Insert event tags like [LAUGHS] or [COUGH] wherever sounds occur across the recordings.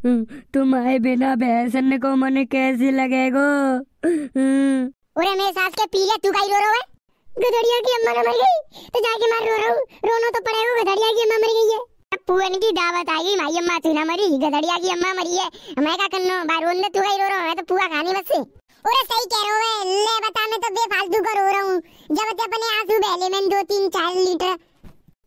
तुम्हारे बिना भैंसन को मन कैसे लगेगो? ओरे, मेरे सास के पी तू कहीं रो रहा है? गधड़िया की अम्मा मर गई? तो जाके मार रो रहा हूँ। रोना तो पड़ेगा, गधड़िया की अम्मा मर गई है। पुअन की दावत आई माई अम्मा तू ना मरी, गधड़िया की अम्मा मरी है। मैं क्या करना बार रोने तू कहीं रो रहा मैं तो पुआ खानी बस से ओरे, सही कह रहे हो ले बता, मैं तो बेफालतू का रो रहा हूँ। जब अपने आँसू बहले में दो, तीन, चार लीटर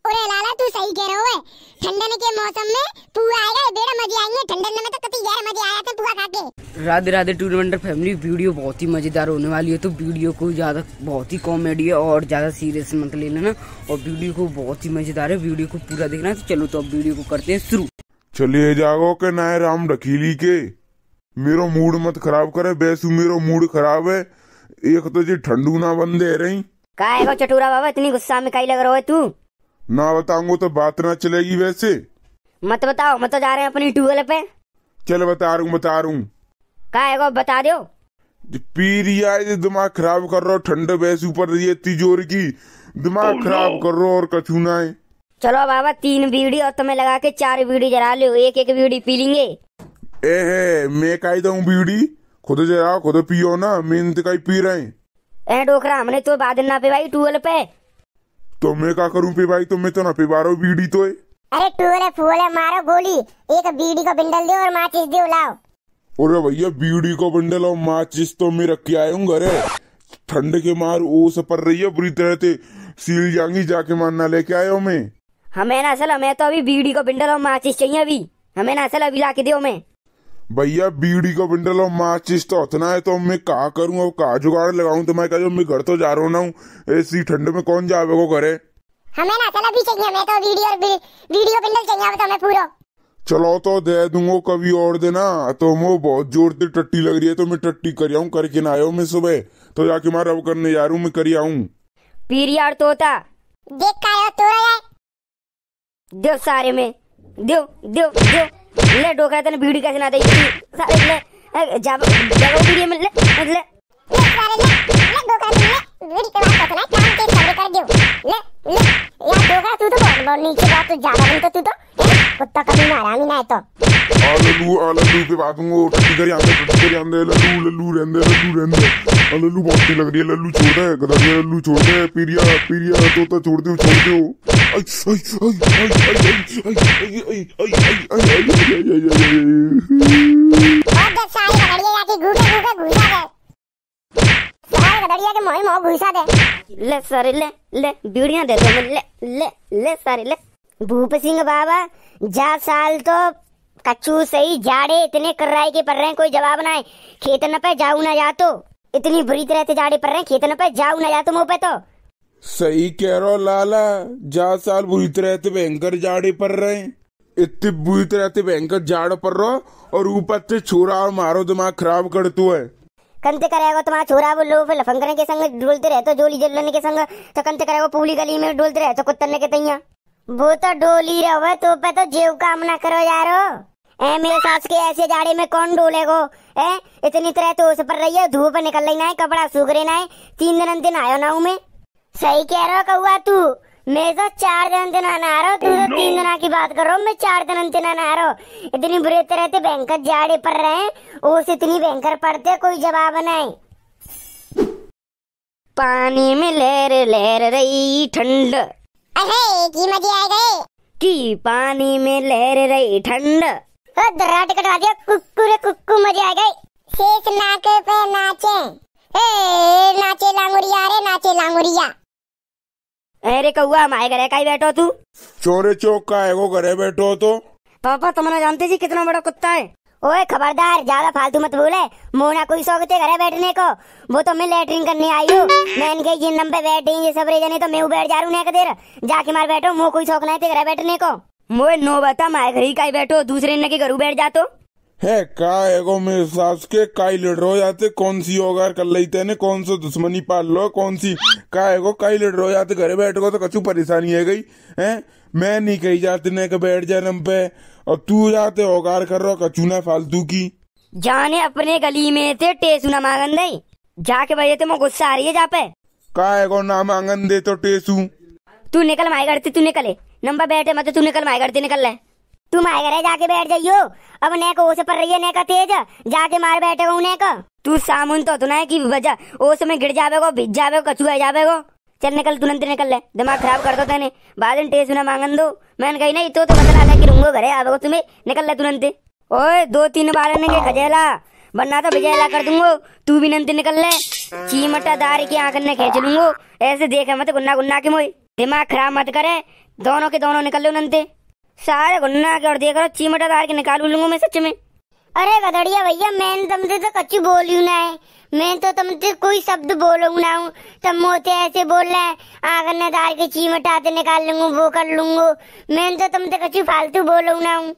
ओरे लाला तू सही कह रहे हो ठंडन के मौसम में पुआ आएगा बेड़ा मज़े आएँगे। ठंडन में तो कति गैर मज़े आया था पुआ खा के। Radhe Radhe tournament family video बहुत ही मज़ेदार होने वाली है तो वीडियो को ज़्यादा बहुत ही कॉमेडी है और ज़्यादा सीरियस मत ले लेना और वीडियो को बहुत ही मज़ेदार है वीडियो को पूरा देखना तो चलो तो अब वीडियो को करते हैं शुरू। चलिए जागो के नाय राम रखीली के। मेरो मूड मत खराब करे बेसु मेरो मूड खराब है। एक तो जी ठंडू ना बंदे रही। का है चटूरा बाबा इतनी गुस्सा में कहीं लग रहा है तू? ना बताऊँगा तो बात ना चलेगी वैसे। मत बताओ मत तो जा रहे हैं अपनी ट्यूबवेल पे। चल बता रू बता रू का है बता दो पी रिया है दिमाग खराब कर रहा ठंड बैस ऊपर रही है तिजोर की। दिमाग खराब कर रहा और कछू ना है। चलो बाबा तीन वीडियो और तुम्हें लगा के चार वीडियो जरा लो एक एक वीडियो पी लेंगे। ए है मैं काई दऊ बीड़ी खुद जरा खुद पियो ना मेहनत काई पी रहे ए डोकरा हमने तो बाद ना पे भाई ट्यूबवेल पे। तो मैं क्या करूँ पे भाई? तो मैं तो ना पे बारो बीड़ी तो है अरे टूले फूले मारो गोली। एक बीड़ी का बिंडल दे और माचिस दे लाओ। अरे भैया बीड़ी को बंडल और माचिस तो मैं रख के आया हूँ घरे ठंड के मार ओ सपर रही है बुरी तरह से। सील जाएँगी जाके मारना लेके आयो मैं। हमें ना असल हमें तो अभी बीड़ी को बिंडल और माचिस चाहिए अभी। हमें ना असल अभी ला के दो मैं भैया बीड़ी का बंडल और माचिस तो उतना है तो मैं कहा करूँ? और कहा जुगाड़ लगाऊँ? तो मैं कहा मैं घर तो जा रहा हूँ ऐसी ठंड में कौन जावे को करे हमें ना चला भी चाहिए मैं तो वीडियो वीडियो बिंडल चाहिए अब तो मैं पूरा। चलो तो दे दूँगा कभी और देना। तो वो बहुत ज़ोर से टट्टी लग रही है तो मैं टट्टी कर आऊँ करके ना आया मैं सुबह। तो जाके मैं रब करने जा रहा हूँ मैं कर आऊँ। पीरियार तोता। देख का तोरा है। दो सारे में। दो दो दो। ले डोकरा तने बीड़ी कैसे ना दे सारे ले जब जब बीड़ी में ले ले ले सारे ले ले डोकरा ले बीड़ी के बाद तो ना काम के सब कर दो ले ले यार डोकरा तू तो बहुत बहुत नीचे बात तो ज़्यादा बनता तू तो कुत्ता कभी ना आराम ही ना है तो आलू आलू पे बात हूँ टट्टी कर आंदे टट्टी कर आंदे लल्लू लल्लू रहंदे लल्लू रहंदे लल्लू बहुत लग रही है लल्लू छोड़ दे गदरिया लल्लू छोड़ दे पीरिया पीरिया तो तो छोड़ दो छोड़ दो ले ले ले दे दो ले ले ले ले। भूप सिंह बाबा, जा साल तो कच्चू सही जाड़े इतने कर रहा है कि पर कोई जवाब ना है। खेत न पे जाऊ ना जा तो। इतनी बुरी तरह से जाड़े पर रहे, खेत न पे जाऊ ना जा तो मुँह पे तो। सही कह रहा लाला। जा साल बुरी तरह से भयंकर जाड़े पड़ रहे इतनी तरह से भयंकर जाड़ पड़ रहा और ऊपर से छोरा और मारो, दिमाग खराब कर तू है। कंते करेगा तुम्हारा छोरा वो लोग लफंगरे के संग डोलते रहे तो जोली जलने के संग तो कंते करेगा पूली गली में डोलते रहे तो कुत्तने के तैया वो तो डोली रहो तो पे तो जेव काम ना करो यारो ए मेरे सास के ऐसे जाड़े में कौन डोलेगो ए इतनी तरह तो उस पर रही है, धूप निकल रही ना है, कपड़ा सूख रहे ना है, तीन दिन दिन आयो ना हूँ मैं। सही कह रहा कौआ तू। मैं तो चार दिन दिन आना आ रहा हूँ तू तो तीन दिन की बात कर रहा हूँ मैं चार दिन दिन आना आ रहा हूँ। इतनी बुरे तरह से भयंकर जाड़े पड़ रहे हैं ओस इतनी भयंकर पड़ते कोई जवाब नहीं। पानी में लहर लहर रही ठंड। अरे की मज़े आ गए। की पानी में लहर रही ठंड। दर्रा टिकट आ दिया कुक्कू रे कुक्कू मज़े आ गए। शेष नाके पे नाचे। ए नाचे लांगुरिया रे नाचे लांगुरिया अरे कौआ हमारे घरे का ही बैठो तू। चोरे चौक का है वो घरे बैठो तो। पापा तुमने जानते जी कितना बड़ा कुत्ता है। ओए खबरदार ज़्यादा फालतू मत बोले। मोना कोई शौक थे घरे बैठने को। वो तो मैं लेटरिन करने आई हूँ। मैं इनके जिन नंबर बैठे ये सब जने तो मैं बैठ जा रहा हूँ देर। जाके मार बैठो मो कोई शौक नहीं थे घरे बैठने को। मोए नो बता मारे घर ही का ही बैठो दूसरे इनके घर बैठ जा तो। है का एगो मेरे सास के? काई लड़ रहो जाते? कौन सी होगार कर लई तेने कौन सा दुश्मनी पाल लो? कौन सी? का एगो काई लड़ रहो जाते? घरे बैठ गो तो कछु परेशानी है गई है? मैं नहीं कही जाते ने के बैठ जा नम पे। और तू जाते होगार कर रहो कछु ना फालतू की। जाने अपने गली में थे टेसू ना मांगन दे जाके भैया ते गुस्सा आ रही है जा पे? का एगो ना मांगन दे तो टेसू। तू निकल माई घर तू निकले नंबर बैठे मत तू निकल माई घर निकल ले। तुम आए घरे जाके बैठ जाइयो। अब ने को ओस पर रही है ने का तेज। जाके मार बैठे को ने का तू सामुन तो तुना है कि वजह। ओस में गिर जावे को भिज जावे को कछुआ जावे को चल निकल तुरंत निकल ले। दिमाग खराब कर दो तेने। बाद में टेस्ट ना मांगन दो। मैंने कही नहीं तो तो बदला लेके रहूँगा घरे आवे को तुम्हें। निकल ले तुरंत ओए, दो तीन बार ने खजेला। वरना तो बिजेला कर दूंगो। तू भी नंत निकल ले। चीमटा दार की आँख ने खींच लूंगो। ऐसे देखे मत, गुन्ना गुन्ना के मोई। दिमाग खराब मत करे। दोनों के दोनों निकल लो नंते सारे गुन्ना के और देख रहा चीमटा दार के निकाल लूँगा मैं सच में अरे गदड़िया भैया मैंने तुमसे तो कच्ची बोली ना है। मैं तो तुमसे कोई शब्द बोलू ना हूँ। तुम मोते ऐसे बोल रहे हैं आँगन ने दार के चीमटाते निकाल लूँगा वो कर लूँगा। मैंने तो तुमसे कच्ची फालतू बोलू ना हूँ।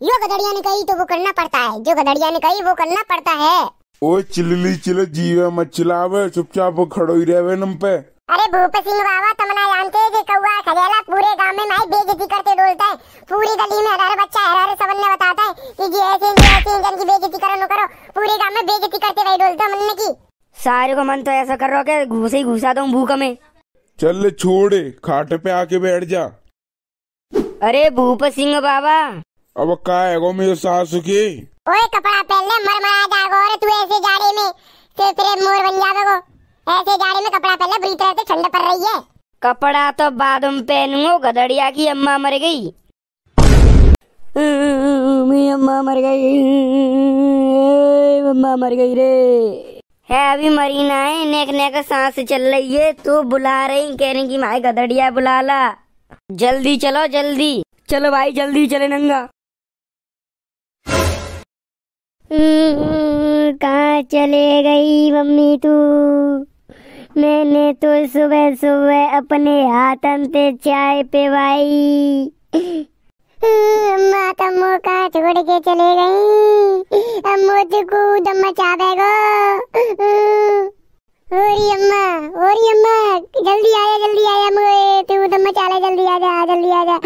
यो गदड़िया ने कही तो वो करना पड़ता है। जो गदड़िया ने कही वो करना पड़ता है। ओए चिल्ली चिल जीवे मत चिल्लावे चुपचाप खड़ो ही रहे नम पे। अरे भूप सिंह बाबा तुमने जानते हैं कि कौआ खजेला पूरे गाँव में माई बेइज्जती करते डोलता है। पूरी गली में हर हर बच्चा हर हर सबन ने बताता है कि जी ऐसे जी ऐसे जन की बेइज्जती करो न करो। पूरे गाँव में बेइज्जती करते भाई डोलता हमने की। सारे को मन तो ऐसा कर रहा हो कि घूसे ही घुसा दूँ भूख में। चल छोड़े खाट पे आके बैठ जा। अरे भूप सिंह बाबा। अब का है गो मेरे सासू की? ओए कपड़ा पहन ले मर मरा जागो और तू ऐसे जाड़े में। तो तेरे मोर बन जावे ऐसे जाड़े में कपड़ा पहन ले बुरी तरह से ठंड पड़ रही है। कपड़ा तो बाद में पहनूँगा गदड़िया की अम्मा मर गई। मेरी अम्मा मर गई। अम्मा मर गई रे। है अभी मरी ना है नेक नेक सांस चल रही है तू बुला रही कह रही की माई गदड़िया बुला ला। जल्दी चलो जल्दी। चलो भाई जल्दी चले नंगा। कहाँ चले गई मम्मी तू? मैंने तो सुबह सुबह अपने हाथन से चाय पिवाई। अम्मा तम्मो का छोड़ के चले गई। अम्मो तुको दम मचावेगो ओरी अम्मा ओरी अम्मा, जल्दी आया जल्दी आया मुझे। तू दम मचा ले, जल्दी आ जा जल्दी आ जा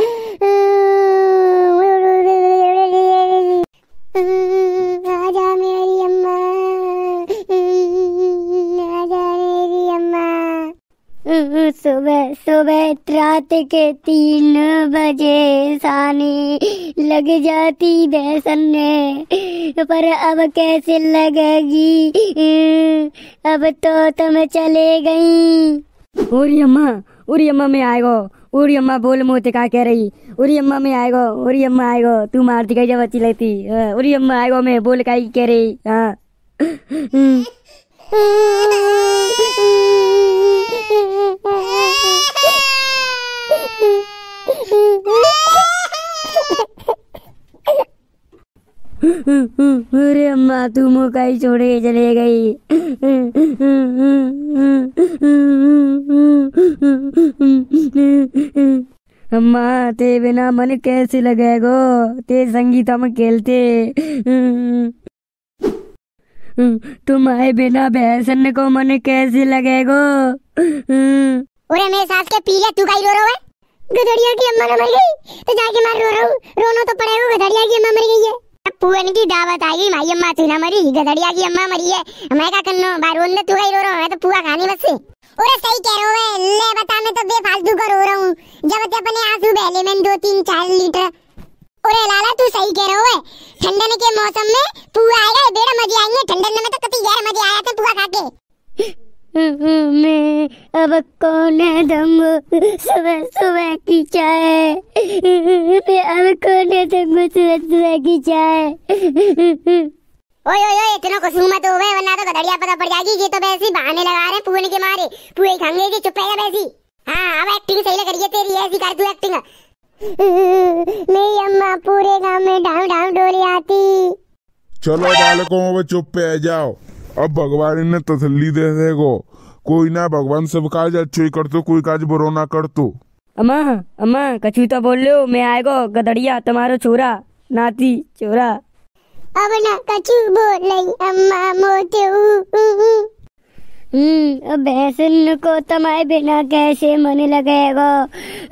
सुबह रात के तीन बजे सानी लग जाती बेसन ने। पर अब कैसे लगेगी? अब तो तुम चले गई। उरी अम्मा उरी अम्मा में आएगो उरी अम्मा बोल मोते का कह रही। उरी अम्मा में आएगो उरी अम्मा आएगो तू मारती कही जब अच्छी लगती। हाँ, उरी अम्मा आएगो मैं बोल का कह रही। हाँ। हम्म। [LAUGHS] अरे अम्मा, तू मुकाई छोड़ के चले गई। अम्मा ते बिना मन कैसे लगेगो? ते संगीत हम खेलते। तुम आए बिना बहसन को मन कैसे लगेगो? ओरे, मेरे सास के पीले, तू काई रो रहा है? गधड़िया की अम्मा मर गई? तो जाके मार रो रहा हूँ रोनो तो पड़ेगा, गधड़िया की अम्मा मर गई है। पुअन की दावत आ गई, माई अम्मा तू ना मरी, गधड़िया की अम्मा मरी है। मैं क्या करना? बारोन ने तू काई रो रहा हूँ, मैं तो पुआ खानी बस ओरे सही कह रहे हो ले बता, मैं तो बेफालतू का रो रहा हूँ। जब ते अपने आँसू बहले मैंने दो, तीन, चार लीटर। ओरे लाला, तू सही कह रहे हो। ठंडन के मौसम में पुआ आएगा बेड़ा मज़े आएँगे। ठंडन में तो कति गैर मज़े आया था पुआ खा के मैं। अब कौन है दूंगो सुबह सुबह की चाय। मैं अब कौन है दूंगो सुबह सुबह की चाय। ओए ओए ओए इतना कुछ मत हो गए वरना तो गधड़िया पता पड़ जाएगी ये तो वैसे ही बहाने लगा रहे पुअन के मारे। पुए ही खाएँगे कि चुप रहेगा वैसी हाँ अब एक्टिंग सही लग रही है तेरी ऐसी कर तू एक्टिंग मेरी अम्मा पूरे गाँव में ढाम ढाम डोली आती। चलो बालकों अब चुप पे जाओ। अब भगवान ने तसली दे देगो। कोई ना भगवान सब काज अच्छे कर तो कोई काज बुरो ना कर तो अम्मा अम्मा कछु तो बोल लो मैं आएगो गदड़िया तुम्हारो छोरा नाती छोरा। अब ना कछु बोल नहीं अम्मा मोटू ऊ, भैंसन को तुम्हारे बिना कैसे मन लगेगो?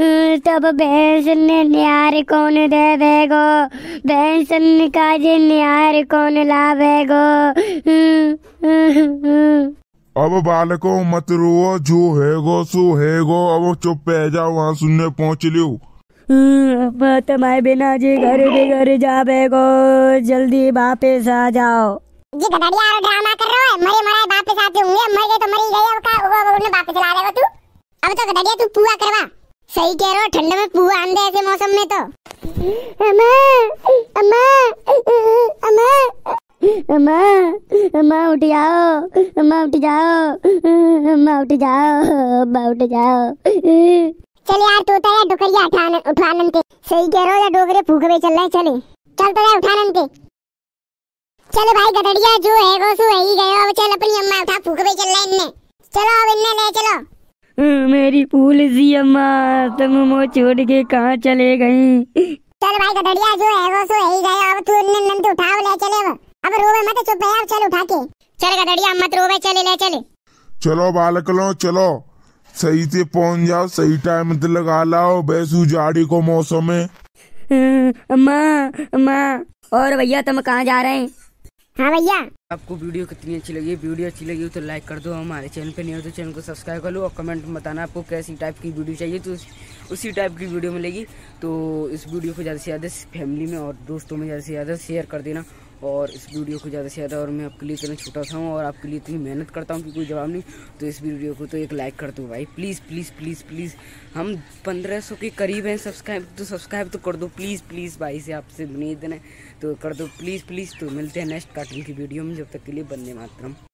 हम्म, तब भैंसन ने न्यार कौन देवेगो? भैंसन का जे न्यार कौन लावेगो? हम्म, हम्म, हम्म। अब बालको मत रो जो हैगो सो हैगो अब चुप पे आ जाओ वहाँ सुनने पहुँच लियो। तुम्हारे बिना जी घर के घर जावे को जल्दी वापस आ जाओ। जी गधड़िया और ड्रामा कर रहा है, मरे मराए वापस आते होंगे मर गए तो मर ही गए अब का, वो उन्हें वापस ला देगा तू। अब तो गधड़िया तू पुआ करवा। सही कह रहे हो, ठंड में पुआ आंदे ऐसे मौसम में तो। अम्मा अम्मा अम्मा अम्मा अम्मा उठ जाओ, अम्मा उठ जाओ, अम्मा उठ जाओ, अम्मा उठ जाओ। चल यार तोता यार डोकरिया उठान उठानन के सही कह रहे हो, या डोकरे फूकवे चल रहे चले। चल तो यार उठानन के चलो भाई गधड़िया जो है वो सो है ही गयो अब चल अपनी अम्मा उठा फूकवे चल रहे इनने। चलो अब इनने ले चलो। मेरी फूल सी अम्मा तुम मुझे छोड़ के कहाँ चले गई? चल भाई गधड़िया जो है वो सो है ही गयो अब तू इनने नंद उठाओ ले चले अब। अब रोवे मत चुप है अब चल उठा के। चल गधड़िया मत रोवे चले ले चले। चलो बालक लो चलो। सही से पहुँच जाओ सही टाइम पे लगा लाओ बैसू जाड़ी को मौसम है अम्मा अम्मा और भैया तुम कहाँ जा रहे हैं? हाँ भैया। आपको वीडियो कितनी अच्छी लगी, वीडियो अच्छी लगी तो लाइक कर दो, हमारे चैनल पे नहीं हो तो चैनल को सब्सक्राइब कर लो और कमेंट में बताना आपको कैसी टाइप की वीडियो चाहिए तो उसी टाइप की वीडियो मिलेगी। तो इस वीडियो को ज़्यादा से ज़्यादा फैमिली में और दोस्तों में ज़्यादा से ज़्यादा शेयर कर देना। और इस वीडियो को ज़्यादा से ज़्यादा और मैं आपके लिए इतना छोटा सा हूँ और आपके लिए इतनी मेहनत करता हूँ कि कोई जवाब नहीं। तो इस वीडियो को तो एक लाइक कर दो भाई। प्लीज़ प्लीज़ प्लीज़ प्लीज़ हम पंद्रह सौ के करीब हैं सब्सक्राइब तो सब्सक्राइब तो कर दो। प्लीज़ प्लीज़ भाई से आपसे निवेदन है तो कर दो। प्लीज़ प्लीज़ तो मिलते हैं नेक्स्ट कार्टून की वीडियो में। जब तक के लिए बंदे मातरम।